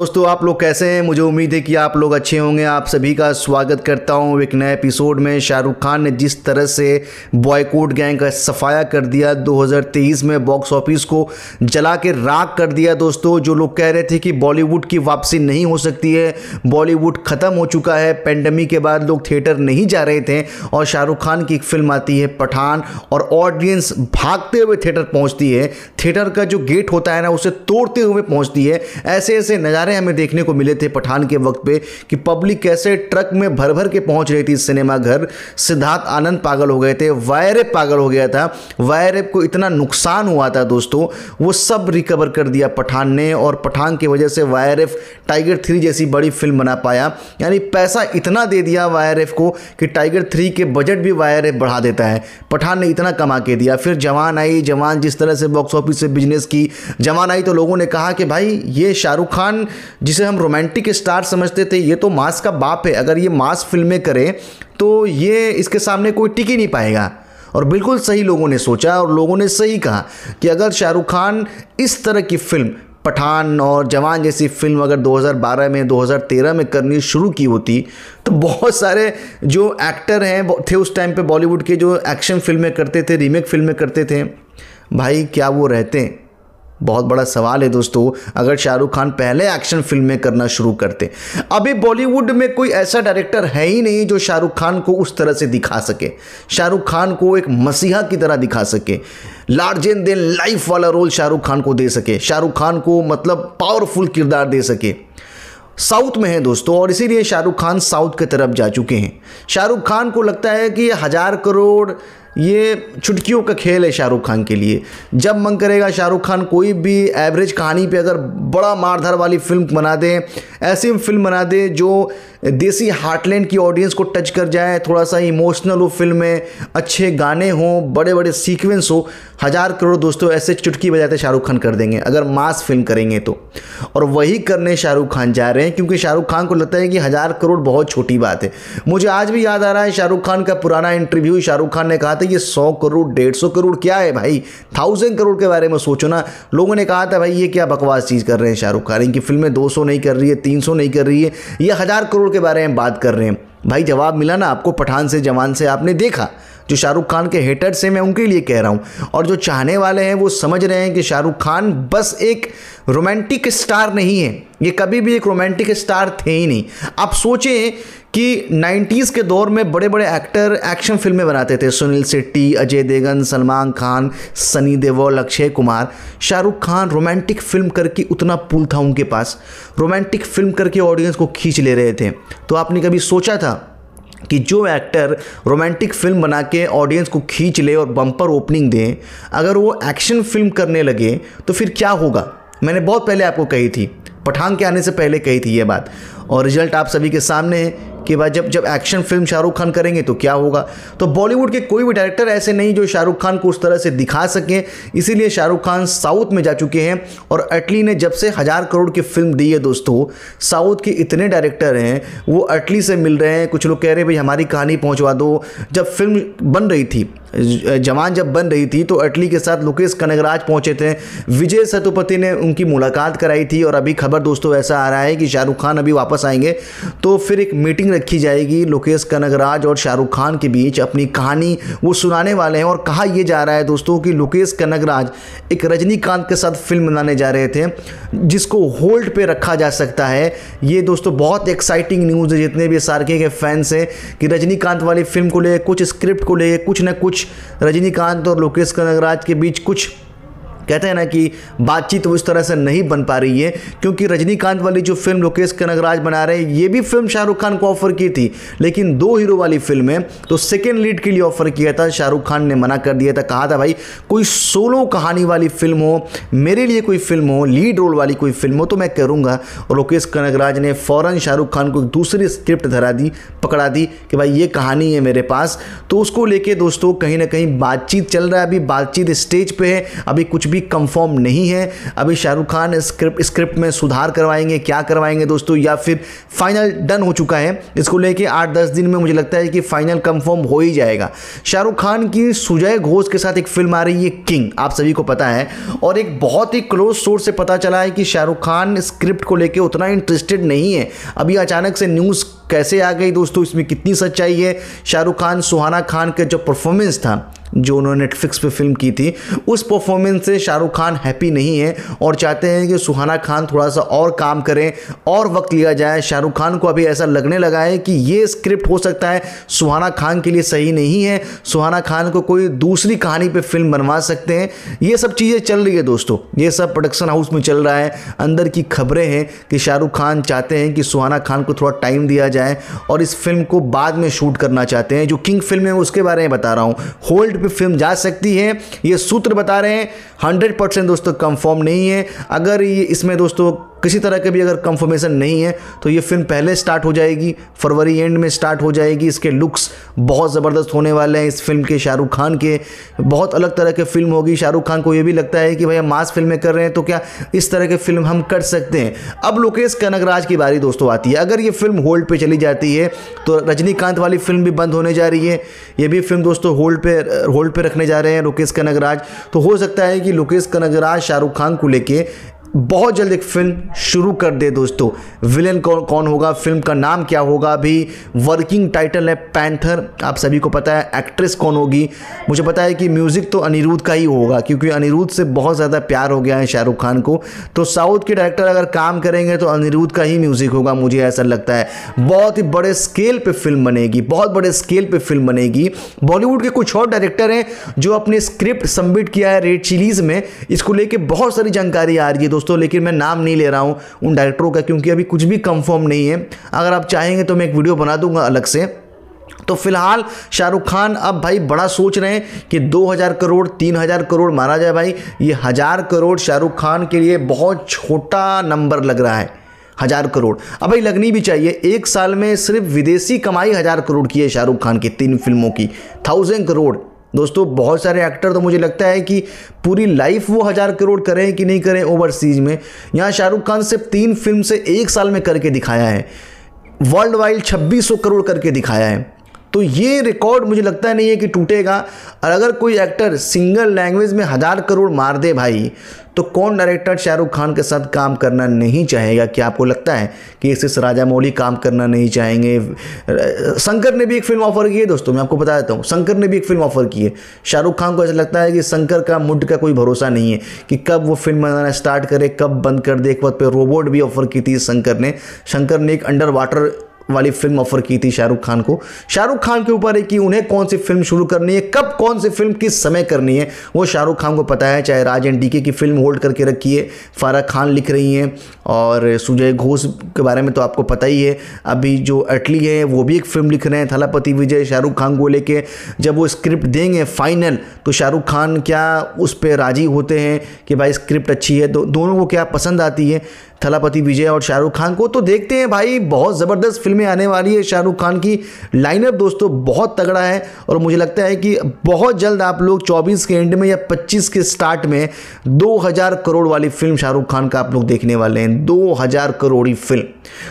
दोस्तों, आप लोग कैसे हैं? मुझे उम्मीद है कि आप लोग अच्छे होंगे। आप सभी का स्वागत करता हूँ एक नए एपिसोड में। शाहरुख खान ने जिस तरह से बॉयकोट गैंग का सफाया कर दिया 2023 में बॉक्स ऑफ़िस को जला के राख कर दिया दोस्तों, जो लोग कह रहे थे कि बॉलीवुड की वापसी नहीं हो सकती है बॉलीवुड ख़त्म हो चुका है पेंडेमिक के बाद लोग थिएटर नहीं जा रहे थे और शाहरुख खान की एक फ़िल्म आती है पठान और ऑडियंस भागते हुए थिएटर पहुँचती है। थिएटर का जो गेट होता है ना, उसे तोड़ते हुए पहुँचती है। ऐसे ऐसे नज़ारे नज़ारे हमें देखने को मिले थे पठान के वक्त पे कि पब्लिक कैसे ट्रक में भर भर के पहुँच रही थी सिनेमा घर। सिद्धार्थ आनंद पागल हो गए थे वायरेप पागल हो गया था। वायरेप को इतना नुकसान हुआ था दोस्तों, वो सब रिकवर कर दिया पठान ने और पठान की वजह से वायरएफ टाइगर थ्री जैसी बड़ी फ़िल्म बना पाया। यानी पैसा इतना दे दिया वायरएफ को कि टाइगर थ्री के बजट भी वायरएफ बढ़ा देता है। पठान ने इतना कमा के दिया। फिर जवान आई, जवान जिस तरह से बॉक्स ऑफ़िस से बिज़नेस की, जवान आई तो लोगों ने कहा कि भाई, ये शाहरुख खान जिसे हम रोमांटिक स्टार समझते थे, ये तो मास का बाप है। अगर ये मास फ़िल्में करे तो ये इसके सामने कोई टिक ही नहीं पाएगा। और बिल्कुल सही लोगों ने सोचा और लोगों ने सही कहा कि अगर शाहरुख खान इस तरह की फ़िल्म पठान और जवान जैसी फ़िल्म अगर 2012 में 2013 में करनी शुरू की होती तो बहुत सारे जो एक्टर हैं थे उस टाइम पे बॉलीवुड के जो एक्शन फ़िल्में करते थे रीमेक फ़िल्में करते थे। भाई, क्या वो रहते हैं? बहुत बड़ा सवाल है दोस्तों, अगर शाहरुख खान पहले एक्शन फ़िल्में करना शुरू करते। अभी बॉलीवुड में कोई ऐसा डायरेक्टर है ही नहीं जो शाहरुख खान को उस तरह से दिखा सके। शाहरुख खान को एक मसीहा की तरह दिखा सके। लार्ज एन देन लाइफ वाला रोल शाहरुख खान को दे सके। शाहरुख खान को मतलब पावरफुल किरदार दे सके। साउथ में है दोस्तों, और इसीलिए शाहरुख खान साउथ की तरफ़ जा चुके हैं। शाहरुख खान को लगता है कि हज़ार करोड़ ये चुटकियों का खेल है शाहरुख खान के लिए। जब मन करेगा शाहरुख खान कोई भी एवरेज कहानी पे अगर बड़ा मारधार वाली फ़िल्म बना दें, ऐसी फ़िल्म बना दें जो देसी हार्टलैंड की ऑडियंस को टच कर जाए, थोड़ा सा इमोशनल हो फ़िल्म में, अच्छे गाने हों बड़े बड़े सीक्वेंस हो, हज़ार करोड़ दोस्तों ऐसे चुटकी बजाते शाहरुख खान कर देंगे, अगर मास फ़िल्म करेंगे तो। और वही करने शाहरुख खान जा रहे हैं, क्योंकि शाहरुख खान को लगता है कि हज़ार करोड़ बहुत छोटी बात है। मुझे आज भी याद आ रहा है शाहरुख खान का पुराना इंटरव्यू शाहरुख खान ने कहा था ये सौ करोड़, डेढ़ सौ करोड़ क्या है भाई? थाउज़ेंड करोड़ के बारे में सोचो ना। लोगों ने कहा था भाई, ये क्या बकवास चीज़ कर रहे हैं शाहरुख खान? इनकी फ़िल्में दो सौ नहीं कर रही है, तीन सौ नहीं कर रही है, ये हज़ार करोड़ के बारे में बात कर रहे हैं। भाई, जवाब मिला ना आपको पठान से, जवान से, आपने देखा? जो शाहरुख खान के हेटर्स हैं, मैं उनके लिए कह रहा हूँ। और जो चाहने वाले हैं, वो समझ रहे हैं कि शाहरुख खान बस एक रोमांटिक स्टार नहीं है। ये कभी भी एक रोमांटिक स्टार थे ही नहीं। आप सोचें कि 90s के दौर में बड़े बड़े एक्टर एक्शन फ़िल्में बनाते थे। सुनील शेट्टी, अजय देवगन, सलमान खान, सनी देओल, अक्षय कुमार। शाहरुख खान रोमांटिक फ़िल्म करके उतना पुल था उनके पास। रोमांटिक फ़िल्म करके ऑडियंस को खींच ले रहे थे। तो आपने कभी सोचा था कि जो एक्टर रोमांटिक फ़िल्म बना के ऑडियंस को खींच ले और बम्पर ओपनिंग दें, अगर वो एक्शन फ़िल्म करने लगे तो फिर क्या होगा? मैंने बहुत पहले आपको कही थी। पठान के आने से पहले कही थी ये बात। और रिज़ल्ट आप सभी के सामने है कि भाई जब जब एक्शन फ़िल्म शाहरुख खान करेंगे तो क्या होगा? तो बॉलीवुड के कोई भी डायरेक्टर ऐसे नहीं जो शाहरुख खान को उस तरह से दिखा सकें। इसीलिए शाहरुख खान साउथ में जा चुके हैं और अटली ने जब से हज़ार करोड़ की फ़िल्म दी है दोस्तों, साउथ के इतने डायरेक्टर हैं, वो अटली से मिल रहे हैं। कुछ लोग कह रहे हैं, भाई हमारी कहानी पहुँचवा दो। जब फ़िल्म बन रही थी जवान जब बन रही थी तो अटली के साथ लोकेश कनगराज पहुँचे थे। विजय सतुपति ने उनकी मुलाकात कराई थी और अभी खबर दोस्तों ऐसा आ रहा है कि शाहरुख खान अभी वापस आएँगे। तो फिर एक मीटिंग रखी जाएगी लोकेश कनगराज और शाहरुख खान के बीच अपनी कहानी वो सुनाने वाले हैं। और कहा यह जा रहा है दोस्तों कि लोकेश कनगराज एक रजनीकांत के साथ फ़िल्म बनाने जा रहे थे, जिसको होल्ड पे रखा जा सकता है। ये दोस्तों बहुत एक्साइटिंग न्यूज़ है, जितने भी सारके के फैंस हैं कि रजनीकांत वाली फ़िल्म को ले, कुछ स्क्रिप्ट को ले, कुछ ना कुछ रजनीकांत और लोकेश कनगराज के बीच कुछ कहते हैं ना कि बातचीत इस तरह से नहीं बन पा रही है, क्योंकि रजनीकांत वाली जो फ़िल्म लोकेश कनगराज बना रहे हैं, ये भी फ़िल्म शाहरुख खान को ऑफ़र की थी। लेकिन दो हीरो वाली फ़िल्म है तो सेकेंड लीड के लिए ऑफ़र किया था, शाहरुख खान ने मना कर दिया था, कहा था, भाई, कोई सोलो कहानी वाली फ़िल्म हो, मेरे लिए कोई फ़िल्म हो लीड रोल वाली कोई फ़िल्म हो तो मैं करूँगा। और लोकेश कनगराज ने फ़ौरन शाहरुख खान को दूसरी स्क्रिप्ट धरा दी, पकड़ा दी कि, भाई, ये कहानी है मेरे पास। तो उसको लेके दोस्तों, कहीं ना कहीं बातचीत चल रहा है, अभी बातचीत स्टेज पे है, अभी कुछ भी कंफर्म नहीं है। अभी शाहरुख खान स्क्रिप्ट स्क्रिप्ट में सुधार करवाएँगे, क्या करवाएँगे दोस्तों, या फिर फाइनल डन हो चुका है। इसको लेके आठ दस दिन में मुझे लगता है कि फाइनल कंफर्म हो ही जाएगा। शाहरुख खान की सुजय घोष के साथ एक फ़िल्म आ रही है किंग आप सभी को पता है। और एक बहुत ही क्लोज सोर्स से पता चला है कि शाहरुख खान स्क्रिप्ट को लेकर उतना इंटरेस्टेड नहीं है। अभी अचानक से न्यूज़ कैसे आ गई दोस्तों? इसमें कितनी सच्चाई है? शाहरुख खान, सुहाना खान का जो परफॉर्मेंस था, जो उन्होंने नेटफ्लिक्स पे फ़िल्म की थी, उस परफॉर्मेंस से शाहरुख खान हैप्पी नहीं है और चाहते हैं कि सुहाना खान थोड़ा सा और काम करें, और वक्त लिया जाए। शाहरुख खान को अभी ऐसा लगने लगा है कि ये स्क्रिप्ट हो सकता है। सुहाना खान के लिए सही नहीं है। सुहाना खान को कोई दूसरी कहानी पर फ़िल्म बनवा सकते हैं। ये सब चीज़ें चल रही है दोस्तों। ये सब प्रोडक्शन हाउस में चल रहा है। अंदर की खबरें हैं कि शाहरुख खान चाहते हैं कि सुहाना खान को थोड़ा टाइम दिया जाए और इस फ़िल्म को बाद में शूट करना चाहते हैं। जो किंग फ़िल्म है, उसके बारे में बता रहा हूँ। होल्ड पे फ़िल्म जा सकती है। ये सूत्र बता रहे हैं। हंड्रेड परसेंट दोस्तों कंफर्म नहीं है। अगर ये इसमें दोस्तों किसी तरह के भी अगर कंफर्मेशन नहीं है तो ये फ़िल्म पहले स्टार्ट हो जाएगी, फरवरी एंड में स्टार्ट हो जाएगी, इसके लुक्स बहुत ज़बरदस्त होने वाले हैं इस फ़िल्म के शाहरुख खान के। बहुत अलग तरह के फ़िल्म होगी। शाहरुख खान को ये भी लगता है कि भैया मास फ़िल्में कर रहे हैं तो क्या इस तरह के फ़िल्म हम कर सकते हैं? अब लोकेश कनकराज की बारी दोस्तों आती है। अगर ये फ़िल्म होल्ड पर चली जाती है तो रजनीकांत वाली फ़िल्म भी बंद होने जा रही है। ये भी फ़िल्म दोस्तों होल्ड पे होल्ड पे रखने जा रहे हैं लोकेश कनगराज तो हो सकता है कि लोकेश कनकराज शाहरुख खान को लेके बहुत जल्द एक फ़िल्म शुरू कर दे दोस्तों। विलेन कौन कौन होगा? फ़िल्म का नाम क्या होगा? अभी वर्किंग टाइटल है पैंथर आप सभी को पता है एक्ट्रेस कौन होगी। मुझे पता है कि म्यूज़िक तो अनिरुद्ध का ही होगा, क्योंकि अनिरुद्ध से बहुत ज़्यादा प्यार हो गया है शाहरुख खान को। तो साउथ के डायरेक्टर अगर काम करेंगे तो अनिरुद्ध का ही म्यूज़िक होगा, मुझे ऐसा लगता है। बहुत ही बड़े स्केल पर फ़िल्म बनेगी, बहुत बड़े स्केल पर फ़िल्म बनेगी। बॉलीवुड के कुछ और डायरेक्टर हैं जो अपने स्क्रिप्ट सबमिट किया है रेड चिलीज़ में। इसको लेकर बहुत सारी जानकारी आ रही है दोस्तों। दोस्तों, लेकिन मैं नाम नहीं ले रहा हूँ उन डायरेक्टरों का, क्योंकि अभी कुछ भी कंफर्म नहीं है। अगर आप चाहेंगे तो मैं एक वीडियो बना दूँगा अलग से। तो फ़िलहाल शाहरुख खान अब भाई बड़ा सोच रहे हैं कि 2000 करोड़ 3000 करोड़ मारा जाए भाई। ये हज़ार करोड़ शाहरुख खान के लिए बहुत छोटा नंबर लग रहा है, हज़ार करोड़। अब भाई लगनी भी चाहिए। एक साल में सिर्फ़ विदेशी कमाई हज़ार करोड़ की है शाहरुख खान की तीन फ़िल्मों की। थाउज़ेंड करोड़। दोस्तों, बहुत सारे एक्टर तो मुझे लगता है कि पूरी लाइफ वो हज़ार करोड़ करें कि नहीं करें ओवरसीज में। यहाँ शाहरुख खान सिर्फ़ तीन फ़िल्म से एक साल में करके दिखाया है। वर्ल्ड वाइड छब्बीस करोड़ करके दिखाया है। तो ये रिकॉर्ड मुझे लगता नहीं है कि टूटेगा। और अगर कोई एक्टर सिंगल लैंग्वेज में हज़ार करोड़ मार दे भाई तो कौन डायरेक्टर शाहरुख खान के साथ काम करना नहीं चाहेगा? क्या आपको लगता है कि इस राजा मौली काम करना नहीं चाहेंगे? शंकर ने भी एक फ़िल्म ऑफ़र की है दोस्तों, मैं आपको बता देता हूँ। शंकर ने भी एक फ़िल्म ऑफ़र की है। शाहरुख खान को ऐसा लगता है कि शंकर का मुड का कोई भरोसा नहीं है कि कब वो फ़िल्म बनाना स्टार्ट करे, कब बंद कर दे। एक वक्त पे रोबोट भी ऑफ़र की थी शंकर ने। शंकर ने एक अंडर वाटर वाली फ़िल्म ऑफ़र की थी शाहरुख खान को। शाहरुख खान के ऊपर है कि उन्हें कौन सी फ़िल्म शुरू करनी है, कब कौन सी फ़िल्म, किस समय करनी है, वो शाहरुख खान को पता है, चाहे राज एंड डीके की फ़िल्म होल्ड करके रखी है फारा खान लिख रही हैं, और सुजय घोष के बारे में तो आपको पता ही है। अभी जो अटली है, वो भी एक फ़िल्म लिख रहे हैं, थलापति विजय, शाहरुख खान को लेके। जब वो स्क्रिप्ट देंगे फाइनल तो शाहरुख खान क्या उस पर राज़ी होते हैं कि भाई स्क्रिप्ट अच्छी है तो दोनों को क्या पसंद आती है? थलापति विजय और शाहरुख खान को तो देखते हैं भाई, बहुत ज़बरदस्त फ़िल्में आने वाली है। शाहरुख खान की लाइनअप दोस्तों बहुत तगड़ा है और मुझे लगता है कि बहुत जल्द आप लोग 24 के एंड में या 25 के स्टार्ट में 2000 करोड़ वाली फ़िल्म शाहरुख खान का आप लोग देखने वाले हैं। 2000 करोड़ी फ़िल्म।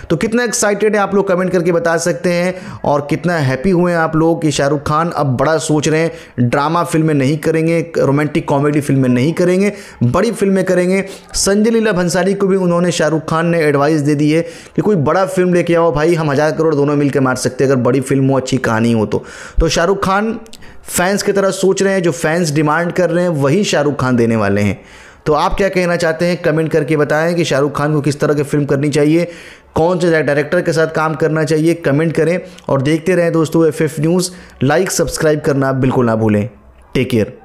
तो कितना एक्साइटेड है आप लोग कमेंट करके बता सकते हैं और कितना हैप्पी हुए हैं आप लोग कि शाहरुख खान अब बड़ा सोच रहे हैं। ड्रामा फ़िल्में नहीं करेंगे रोमांटिक कॉमेडी फ़िल्में नहीं करेंगे, बड़ी फ़िल्में करेंगे। संजय लीला भंसाली को भी उन्होंने शाहरुख खान ने एडवाइस दे दी है कि कोई बड़ा फ़िल्म लेके आओ, भाई, हम हज़ार करोड़ दोनों मिलकर मार सकते हैं, अगर बड़ी फ़िल्म हो, अच्छी कहानी हो तो। तो शाहरुख खान फैंस की तरह सोच रहे हैं, जो फैंस डिमांड कर रहे हैं, वही शाहरुख खान देने वाले हैं। तो आप क्या कहना चाहते हैं? कमेंट करके बताएँ कि शाहरुख खान को किस तरह की फ़िल्म करनी चाहिए, कौन से डायरेक्टर के साथ काम करना चाहिए कमेंट करें और देखते रहें दोस्तों एफ़ न्यूज़ लाइक सब्सक्राइब करना बिल्कुल ना भूलें। Take care